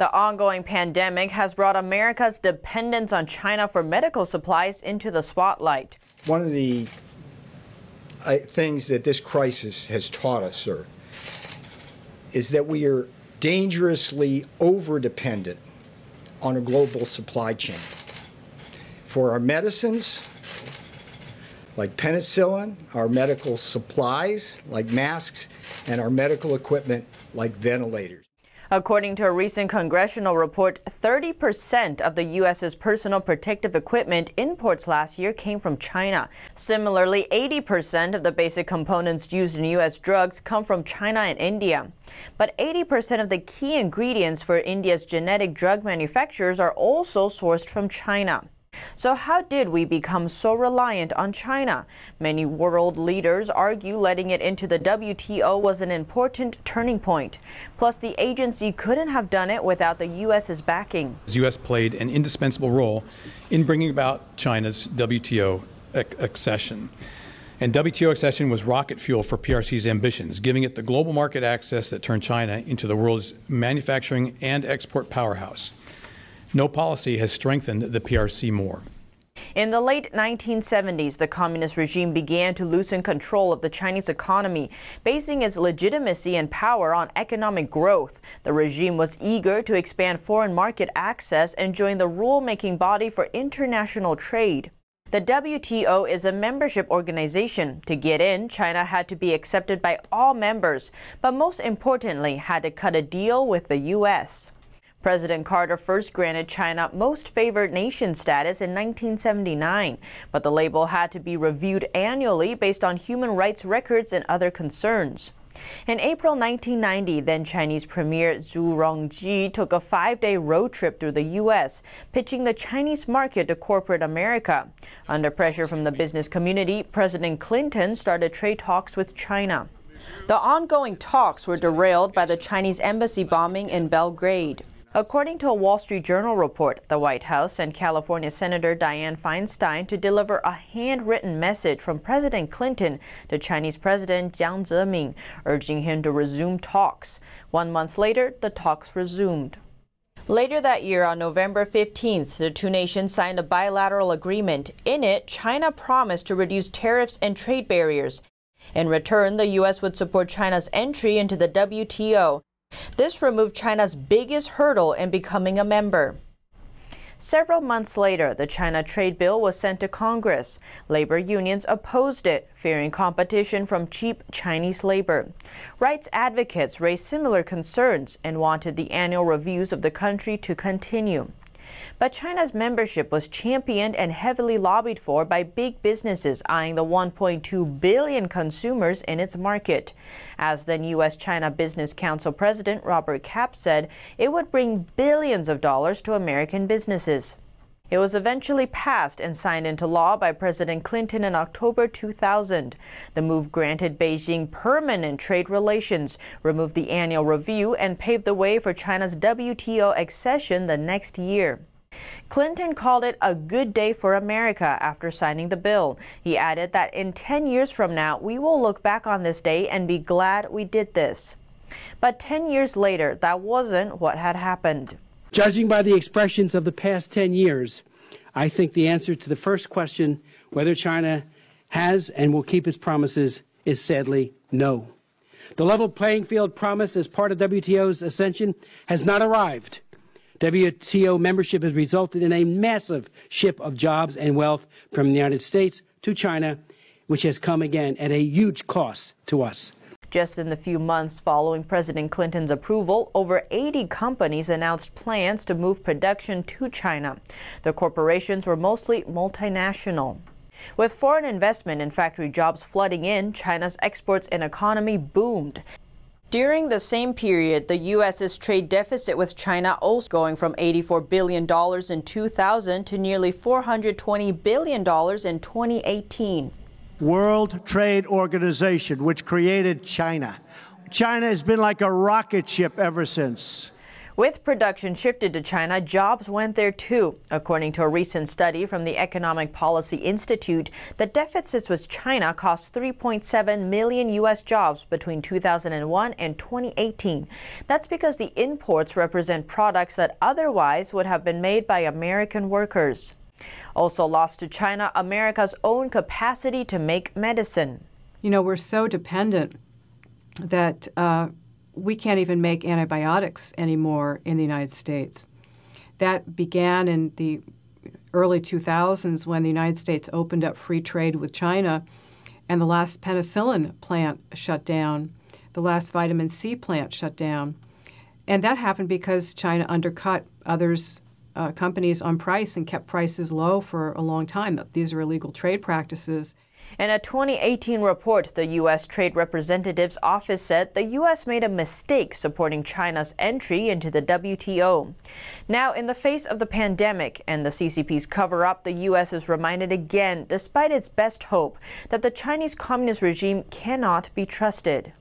The ongoing pandemic has brought America's dependence on China for medical supplies into the spotlight. One of the uh, things that this crisis has taught us, sir, is that we are dangerously over-dependent on a global supply chain. For our medicines, like penicillin, our medical supplies, like masks, and our medical equipment, like ventilators. According to a recent congressional report, 30% of the U.S.'s personal protective equipment imports last year came from China. Similarly, 80% of the basic components used in U.S. drugs come from China and India. But 80% of the key ingredients for India's generic drug manufacturers are also sourced from China. So how did we become so reliant on China? Many world leaders argue letting it into the WTO was an important turning point. Plus, the agency couldn't have done it without the U.S.'s backing. The U.S. played an indispensable role in bringing about China's WTO accession. And WTO accession was rocket fuel for PRC's ambitions, giving it the global market access that turned China into the world's manufacturing and export powerhouse. No policy has strengthened the PRC more. In the late 1970s, the communist regime began to loosen control of the Chinese economy, basing its legitimacy and power on economic growth. The regime was eager to expand foreign market access and join the rule-making body for international trade. The WTO is a membership organization. To get in, China had to be accepted by all members, but most importantly, had to cut a deal with the U.S. President Carter first granted China Most Favored Nation status in 1979, but the label had to be reviewed annually based on human rights records and other concerns. In April 1990, then Chinese Premier Zhu Rongji took a five-day road trip through the U.S., pitching the Chinese market to corporate America. Under pressure from the business community, President Clinton started trade talks with China. The ongoing talks were derailed by the Chinese embassy bombing in Belgrade. According to a Wall Street Journal report, the White House sent California Senator Dianne Feinstein to deliver a handwritten message from President Clinton to Chinese President Jiang Zemin, urging him to resume talks. One month later, the talks resumed. Later that year, on November 15th, the two nations signed a bilateral agreement. In it, China promised to reduce tariffs and trade barriers. In return, the U.S. would support China's entry into the WTO. This removed China's biggest hurdle in becoming a member. Several months later, the China trade bill was sent to Congress. Labor unions opposed it, fearing competition from cheap Chinese labor. Rights advocates raised similar concerns and wanted the annual reviews of the country to continue. But China's membership was championed and heavily lobbied for by big businesses eyeing the 1.2 billion consumers in its market. As then U.S. China Business Council President Robert Kapps said, it would bring billions of dollars to American businesses. It was eventually passed and signed into law by President Clinton in October 2000. The move granted Beijing permanent trade relations, removed the annual review, and paved the way for China's WTO accession the next year. Clinton called it a good day for America after signing the bill. He added that in 10 years from now, we will look back on this day and be glad we did this. But 10 years later, that wasn't what had happened. Judging by the expressions of the past 10 years, I think the answer to the first question, whether China has and will keep its promises, is sadly no. The level playing field promise as part of WTO's ascension has not arrived. WTO membership has resulted in a massive ship of jobs and wealth from the United States to China, which has come again at a huge cost to us. Just in the few months following President Clinton's approval, over 80 companies announced plans to move production to China. The corporations were mostly multinational. With foreign investment and factory jobs flooding in, China's exports and economy boomed. During the same period, the U.S.'s trade deficit with China also going from $84 billion in 2000 to nearly $420 billion in 2018. World Trade Organization, which created China. China has been like a rocket ship ever since. With production shifted to China, jobs went there too. According to a recent study from the Economic Policy Institute, the deficits with China cost 3.7 million U.S. jobs between 2001 and 2018. That's because the imports represent products that otherwise would have been made by American workers. Also lost to China, America's own capacity to make medicine. You know, we're so dependent that uh, we can't even make antibiotics anymore in the United States. That began in the early 2000s when the United States opened up free trade with China, and the last penicillin plant shut down, the last vitamin C plant shut down. And that happened because China undercut others' uh, companies on price and kept prices low for a long time. These are illegal trade practices. In a 2018 report, the U.S. Trade Representative's office said the U.S. made a mistake supporting China's entry into the WTO. Now, in the face of the pandemic and the CCP's cover up, the U.S. is reminded again, despite its best hope, that the Chinese Communist regime cannot be trusted.